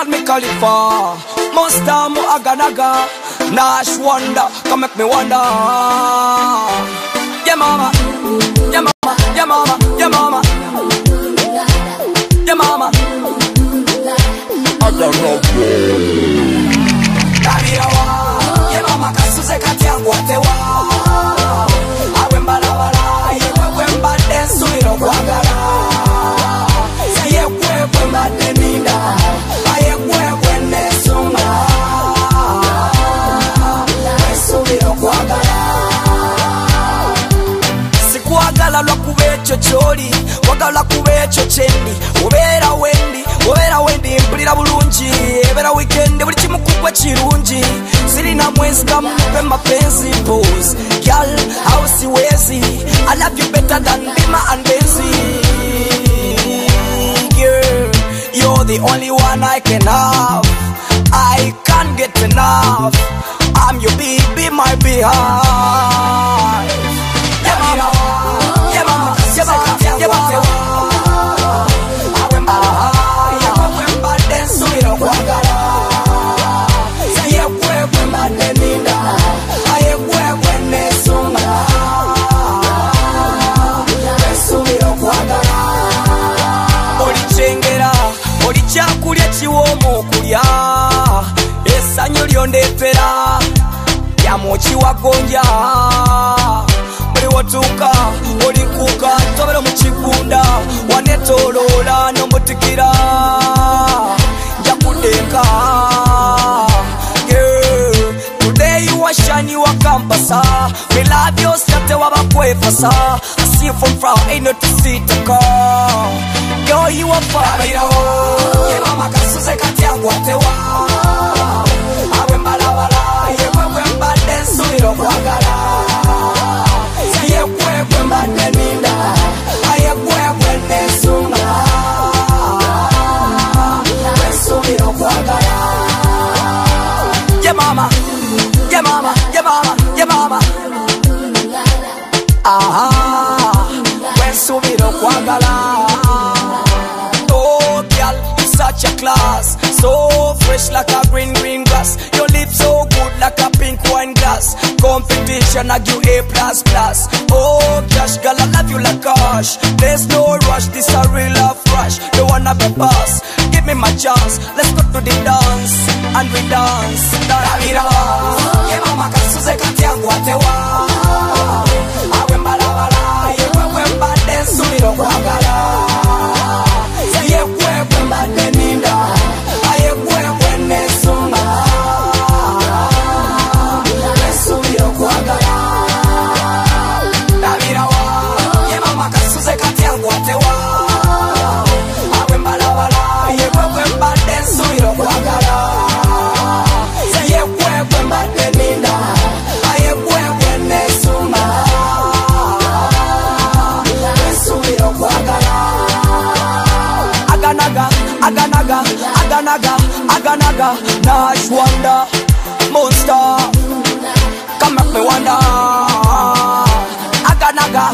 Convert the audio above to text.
Call me Kalifah Monster mo aga naga Nash wonder Come make me wonder. Yeah mama. Yeah mama. Yeah mama. Yeah mama. Yeah mama. Kabirawa ekyo kyoli wagala kuba ekyo kyendi obeera wendi obeera wendi mpulira bulungi ebeera wikendi buli kimu kugwe kirungi sirina mwezi kamupe mapenzi pos gal au siwezi? I love you better than bima and benzi. Girl you're the only one i can have. I can't get enough. I'm your baby my behind byondepera yamuki wagonja oliwotuuka olikuuka tobera mukigunda wanetoloola nomutikira njakudenka washani wa kampasa. Milavyos yatewabakwefasa asifomfra einotusitaka oh, yoyiwafairawo yebamakasuze katyagu atewa mama, yeah mama, yeah mama. Aha, wensubira okwagala Oh girl, you such a class. So fresh like a green green grass. Your lips so good like a pink wine glass. Competition I give A plus class. Oh gosh, girl I love you like gosh There's no rush, this a real love rush. Don't wanna be boss, give me my chance. Let's go to the dance, and we dance. Davira, yeah mama kasuze kati yangu atewa nash wonder monster. Come make me wonder. Aganaga